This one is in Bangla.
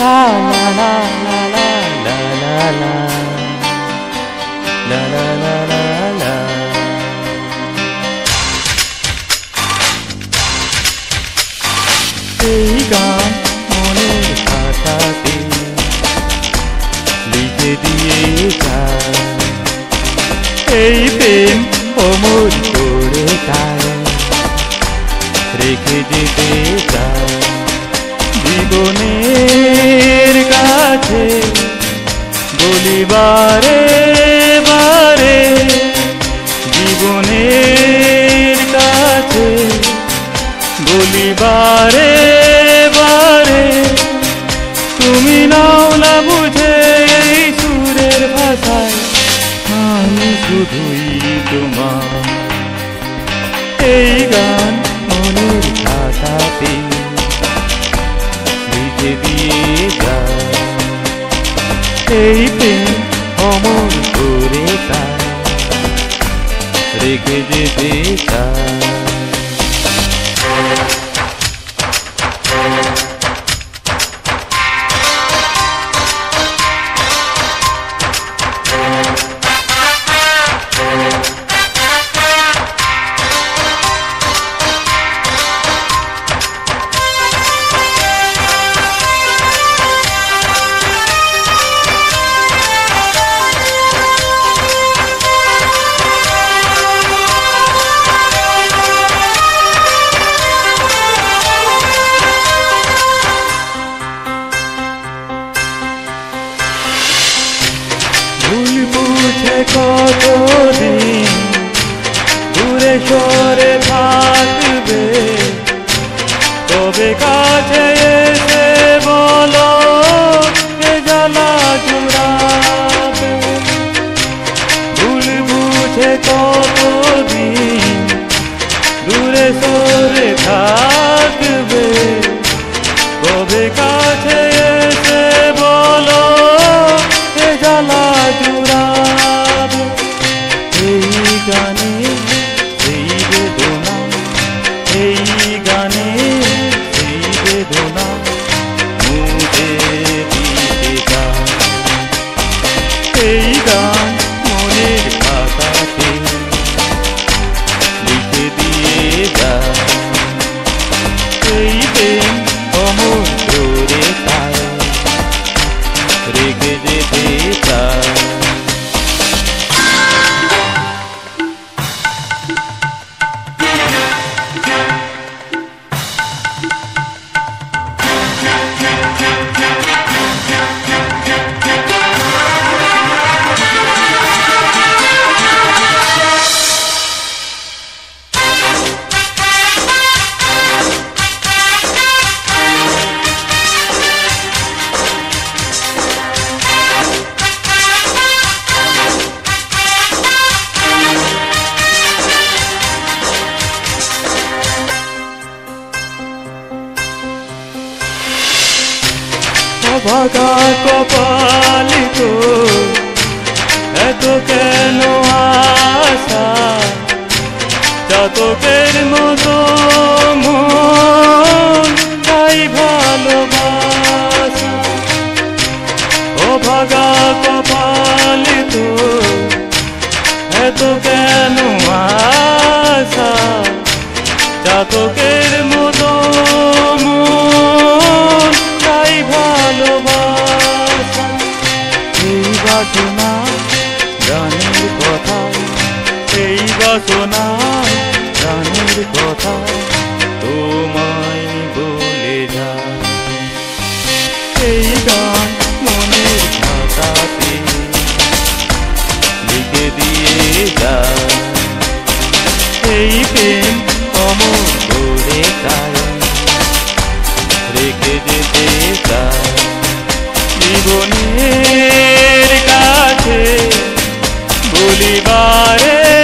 La la la la la la la la La la la la la এই গান মনের খাতাতে লিখে দিয়ে যায় এই প্রেম অমর করে তাই রেখে যেতে চায় জীবনের কাছে বলিবারে বারে জীবনের কাছে বলিবারে বারে তুমি নাও না ऋग दिता বুঝে কতদিন? দূরে সরে থাকবে। তবে কাছে এসে বলো জ্বালা জুড়াবে। ভুল বুঝে কতদিন দূরে সরে থাকবে। তবে কাছে भगा गोपाल গানের কথা সেই বাসনা রানীর কথা তোমায় বলে যায় এই গান বলিবারে